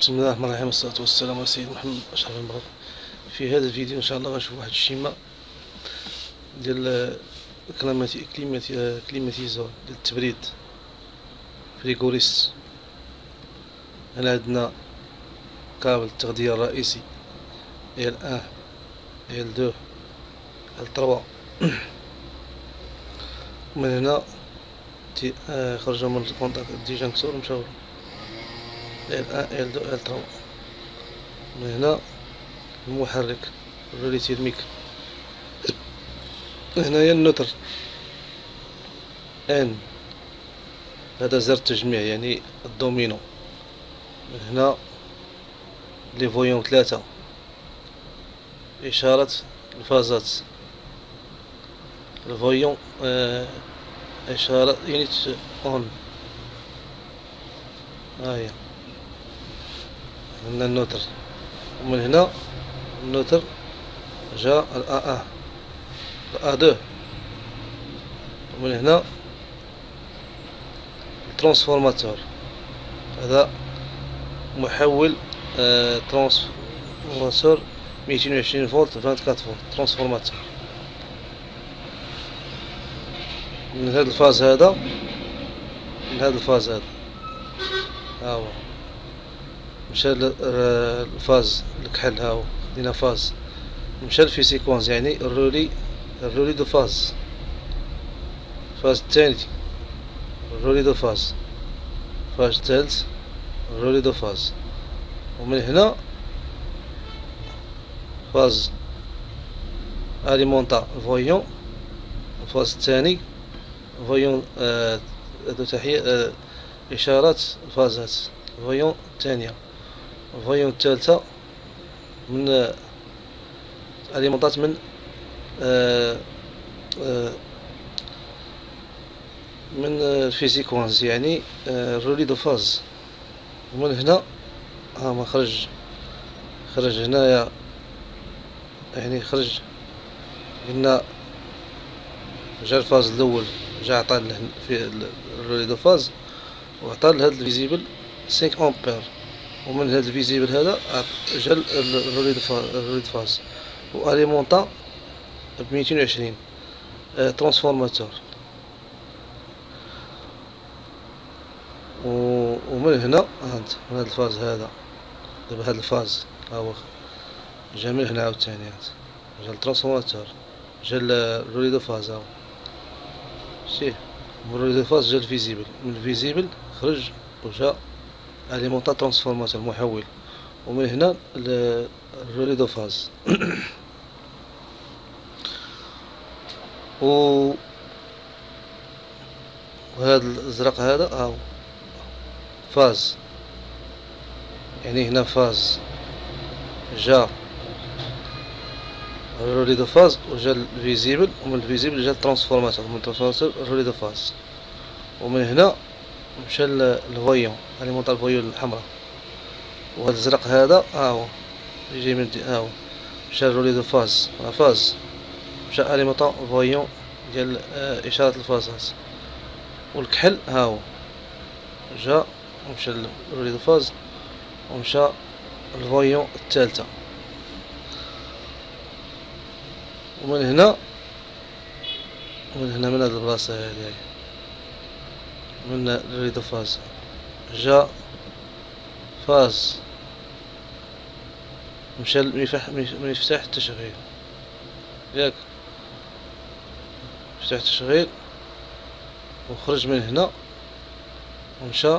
بسم الله الرحمن الرحيم والصلاة والسلام على سيدنا محمد أشرف المغرب في هذا الفيديو إن شاء الله غنشوف واحد ال schéma ديال climati climati climatiseur ديال التبريد. frigoriste هنا عندنا كابل التغذية الرئيسي. L un L deux L trois. من هنا آه، خرجوا من ال contact disjoncteur مشاو ال ال من هنا المحرك ال relais thermique. هنايا ال neutre N هذا زر التجميع يعني الدومينو. من هنا les voyants ثلاثة. إشارة الفازات. ال voyant آه إشارة يونيت أون ها عندنا ال neutre. ومن هنا ال neutre جا ال A un ال A deux ومن هنا ال transformateur. هذا محول آه transformateur ميتين وعشرين فولت vingt-quatre volts transformateur. من هذا ال phase هذا من هذا ال phase هذا. ها هو مشى ال phase الكحل ها هو خدينا phase. مشى في séquence يعني ال relais ال relais de phase. phase الثاني ال relais de phase. phase الثالث ال relais de phase. ومن هنا phase alimenta voyant. ال phase الثاني voyant آه تحية آه إشارات ال phase ات voyant الثانية voyant الثالثة من آه alimenta ت من آه آه من ال séquence يعني ال relais de phase. ومن هنا ها ما خرج خرج هنايا يعني خرج قلنا جا ال phase الأول جا عطى في ال relais de phase وعطى لهذا ال fusible 5 أمبير. ومن هذا ال fusible هذا جا ال relais de phase. و alimenta ب 220 transformateur. ومن هنا هانت من هذا ال phase هذا دابا هذا ال phase ها هو جا من هنا عاوتاني هانت جا ال transformateur جا ال relais de phase هاو شتيه من ال relais phase جا ال fusible من ال fusible خرج وجا alimenta transformateur محول ومن هنا ال relais de phase. و وهذا الازرق هذا هاو phase. يعني هنا phase. جا الرولي دو فاز وجا الفيزيبل ومن الفيزيبل جا الترانسفورماتور من الترانسفورماتور الرولي دو فاز. ومن هنا مشى ال voyant alimenta ال voyant الحمراء. وهذا الازرق هذا ها هو يجي من ها هو مشى ال relais de phase. phase مشى alimenta voyant ديال إشارة ال phase ات. والكحل ها هو جا ومشى ال relais de phase ومشى ال voyant الثالثة. ومن هنا ومن هنا من هاد البلاصة هادي من دو فاز. جا فاز. مشى مفتاح التشغيل. ياك. مفتاح التشغيل. وخرج من هنا. ومشى.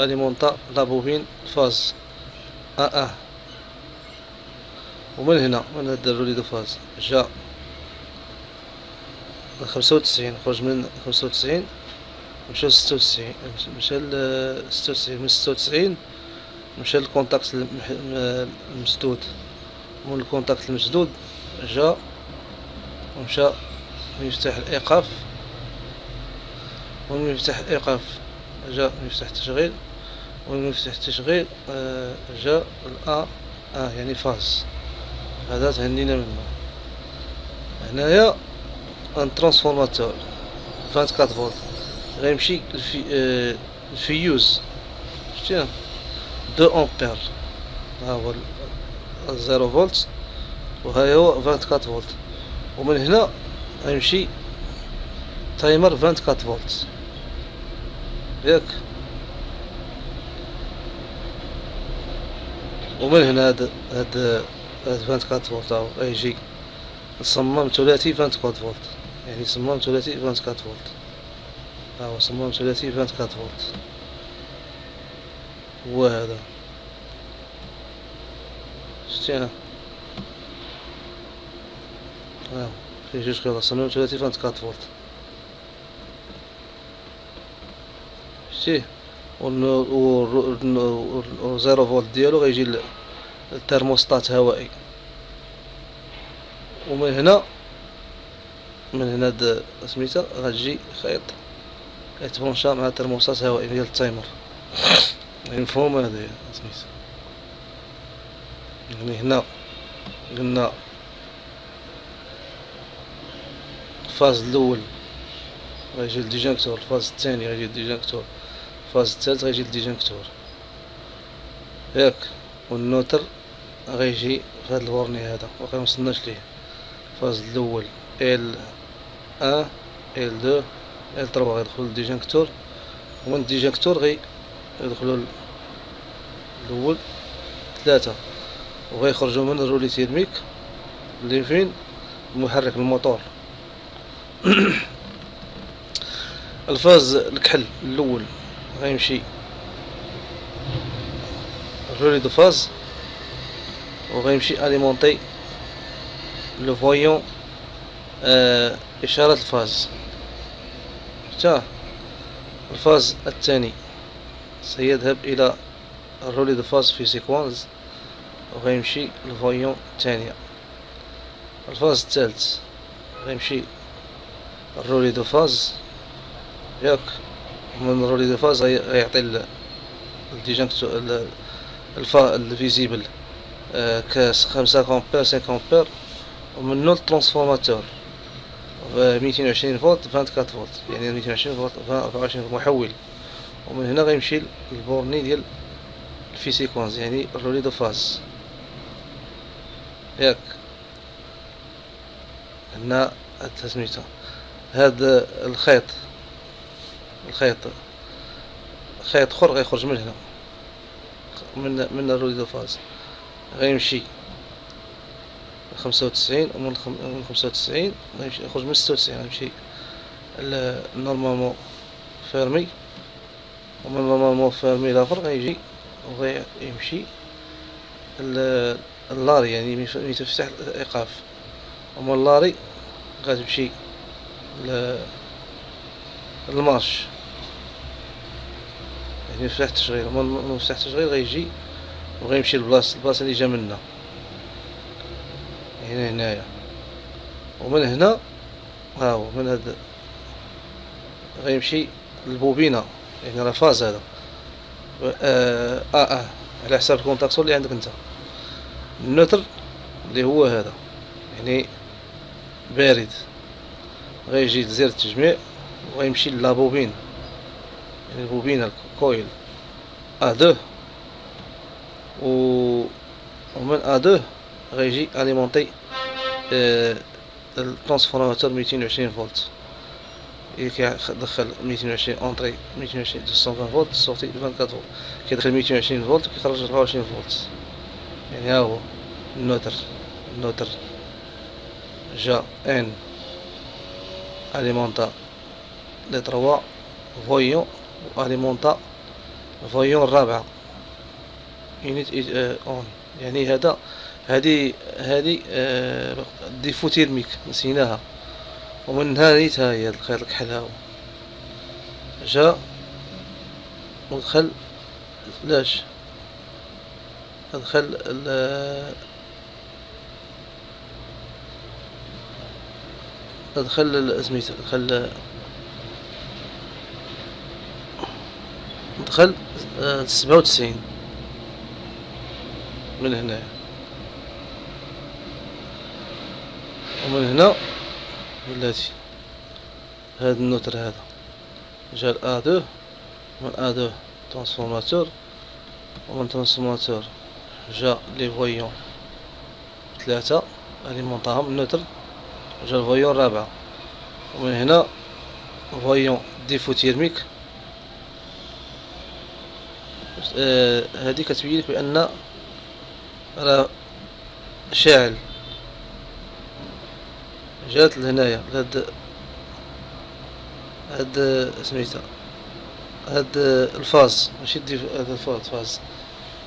اليمونطا لابوبين فاز. ا ا ومن هنا من هاد ال relais de phase. جا. خمسة وتسعين خرج من خمسة وتسعين. مشى ستة وتسعين مشى ستة وتسعين من ستة وتسعين مشى لل contact المسدود. من ال contact المسدود جا ومشى مفتاح الإيقاف. ومن مفتاح الإيقاف جا مفتاح التشغيل. ومن مفتاح التشغيل جا الأ آه يعني phase. هذا تهنينا منه. هنايا un transformateur 24 فولت غيمشي الفي الفيوز شتيها deux ampères. ها هو zéro volt وهاي هو vingt-quatre volts. ومن هنا غيمشي timer vingt-quatre volts. ياك. ومن هنا هاد هاد هاد vingt-quatre volts هاو غيجي صمام ثلاثي vingt-quatre volts. يعني صمام ثلاثي vingt-quatre volts. هو صمام ثلاثي vingt-quatre volts هو هذا. شتي ها ها فيه جوج كذا صمام ثلاثي vingt-quatre volts شتيه و zéro volt ديالو غيجي الترموستات هوائي. ومن هنا من هنا سميتها غتجي خيط. كيت brancha مع الترموستات هوائي ديال ال timer مفهوم هذا سميتها يعني هنا قلنا الفاز الأول غيجي الديجانكتور الفاز الثاني غيجي الديجانكتور الفاز الثالث غيجي الديجانكتور ياك وال neutre غيجي في هاد ال bornier هذا واقيلا موصلناش ليه. ال phase الأول L un L deux L trois غيدخلو لل disjoncteur ومن ال disjoncteur غي يدخلو الأول ثلاثة وغيخرجو من ال relais thermique اللي فين محرك ال moteur. ال phase الكحل الأول غيمشي. ال relais de phase وغيمشي alimenter le voyant آه إشارة ال phase. حتى الفاز الثاني. سيذهب إلى الرولي دو فاز في سيكونز وغيمشي الفويون الثانية الفاز الثالث غيمشي الرولي دو فاز. ياك من الرولي دو فاز غيعطي الديجانكتو الفا الفيزيبل كاس خمسة كومبير سين كومبير ومنو ال transformateur ميتين وعشرين فولت vingt volts. يعني ميتين وعشرين فولت وعشرين محول. ومن هنا غيمشي ال bornier ديال في séquence يعني ال relais de phase. ياك. هنا سميتو. هاد الخيط. الخيط. خيط أخر غيخرج من هنا. من من ال relais de phase. غيمشي. خمسة وتسعين ومن خمسة وتسعين يخرج من ستة وتسعين غيمشي normalement fermé ومن normalement fermé لآخر غيجي وغيمشي l'arrêt يعني ملي تفتح الإيقاف. ومن l'arrêt غتمشي ال marche. يعني مفتاح التشغيل. ومن مفتاح التشغيل غيجي وغيمشي لبلاصة البلاصة اللي جا منا. هنا هنايا ومن هنا ها هو من هاد غيمشي للبوبينة. يعني راه phase هذا. آه آه, آه. على حساب ال contacteur اللي عندك انت. ال neutre اللي هو هذا. يعني بارد. غيجي لزير التجميع وغيمشي la bobine يعني البوبينة ال coil. A deux. و ومن A deux غيجي alimenter. آه ال transformateur ميتين وعشرين فولت. كيدخل ميتين وعشرين entrée ميتين وعشرين deux cent vingt volts sortie vingt-quatre volts. كيدخل ميتين وعشرين فولت وكيخرج ربعة وعشرين فولت. يعني ها هو ال neutre ال neutre جا إن. أليمونتا. لي تروا. فويون. واليمونتا فويون الرابعة. يونيت اون يعني هذا هذه هذه آه ديفو تيرميك نسيناها ومن هذه هي الخيط الكحل هاو جا ودخل لاش. دخل دخل سميتو دخل دخل سبعة وتسعين. من هنا. ومن هنا بلاتي هاد النوتر هذا جا ا دو من A deux transformateur ومن transformateur جا les voyants ثلاثة أليمونطاهم neutre جا ال voyant الرابعة ومن هنا voyant défaut thermique آه هذه كتبين لك بأن راه شاعل. جات لهنايا. لهاد هاد سميتها. هاد الفاز ماشي دي هاد الفاز فاز.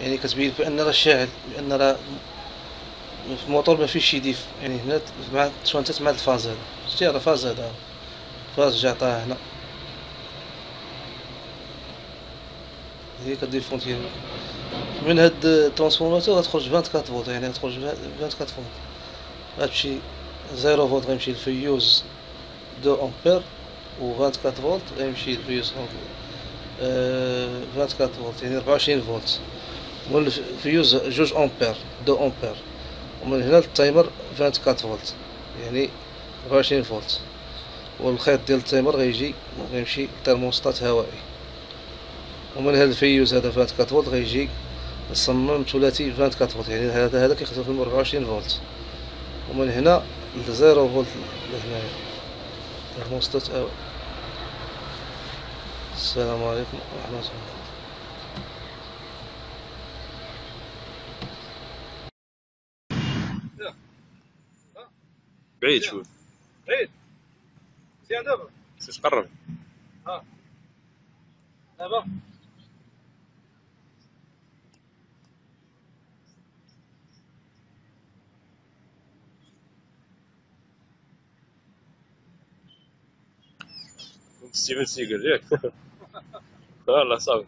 يعني كتبين بأن راه شاعل بأن راه في الموتور ما فيش يديف يعني هنا مع تشوانتات مع الفاز هذا؟ شتي راه فاز هذا. فاز جا عطاه هنا. هي كدير فونتير. من هاد الترانسفورماتور غتخرج 24 فولت يعني غتخرج 24 فولت غتمشي زيرو فولت غيمشي لل fuse deux ampères و 24 فولت غيمشي للفيوز 24 فولت يعني 24 فولت مول الفيوز جوج امبير deux ampères ومن هنا ال timer 24 فولت يعني 24 فولت والخيط ديال ال timer غيجي غيمشي لترموستات هوائي ومن هذا الفيوز هذا 24 فولت غيجي صمام ثلاثي 24 فولت يعني هذا هذا كيخدم في 24 فولت ومن هنا لزيرو فولت لهنايا ترموستات هوائي السلام عليكم ورحمة الله. بعيد شوي. بعيد. مزيان دابا خصك تقرب؟ ها دابا 是不是一个人呵呵呵呵呵了上